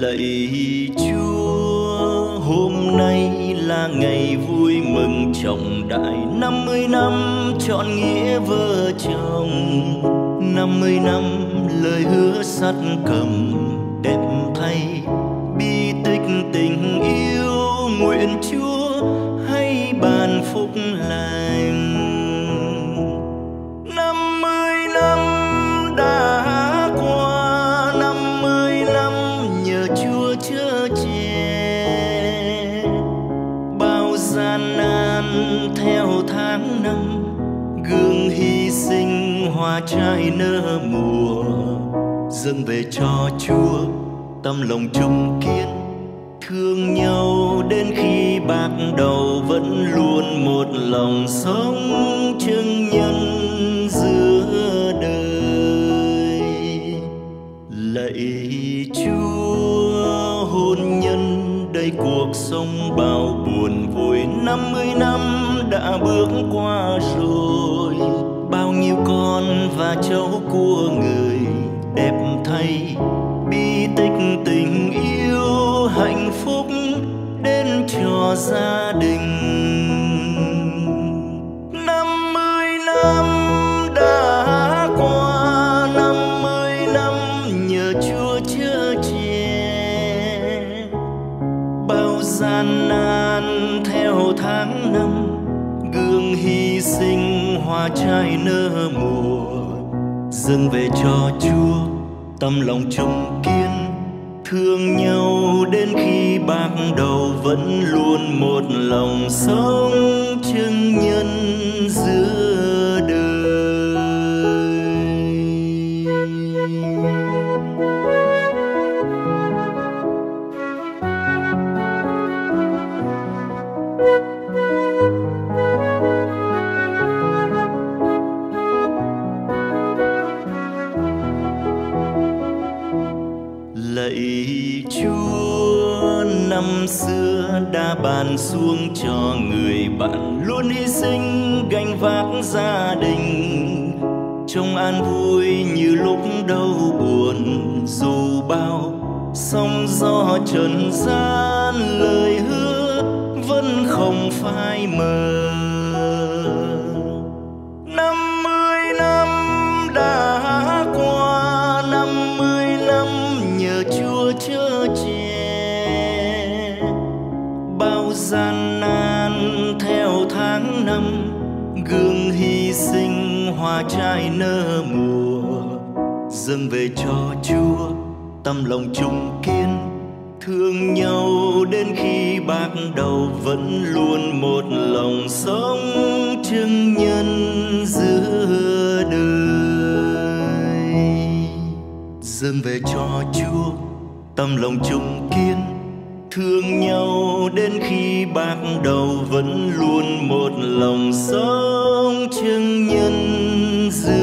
lạy chúa. Hôm nay là ngày vui mừng trọng đại. Năm mươi năm chọn nghĩa vợ chồng. Năm mươi năm lời hứa sắt cầm đẹp thay. Bi tích tình yêu nguyện chúa. Bao gian nan theo tháng năm, gương hy sinh hoa trái nở mùa. Dâng về cho chúa, tâm lòng trung kiên. Thương nhau đến khi bạc đầu vẫn luôn một lòng sống. Chứng nhân đây cuộc sống bao buồn vui năm mươi năm đã bước qua rồi, bao nhiêu con và cháu của người đẹp thay. Bi tích tình yêu hạnh phúc đến cho gia đình. Gian nan theo tháng năm, gương hy sinh hoa trái nở mùa. Dâng về cho chúa, tâm lòng trung kiên. Thương nhau đến khi bạc đầu vẫn luôn một lòng sống. Chứng nhân giữa năm xưa đã bàn xuống cho người bạn luôn hy sinh gánh vác gia đình. Trong an vui như lúc đau buồn, dù bao sóng gió trần gian lời hứa vẫn không phai mờ. Gian nan theo tháng năm, gương hy sinh hoa trái nơ mùa. Dâng về cho chúa, tâm lòng trung kiên. Thương nhau đến khi bạc đầu vẫn luôn một lòng sống chứng nhân giữa đời. Dâng về cho chúa, tâm lòng trung kiên thương nhau đến khi bạc đầu vẫn luôn một lòng sống chứng nhân dư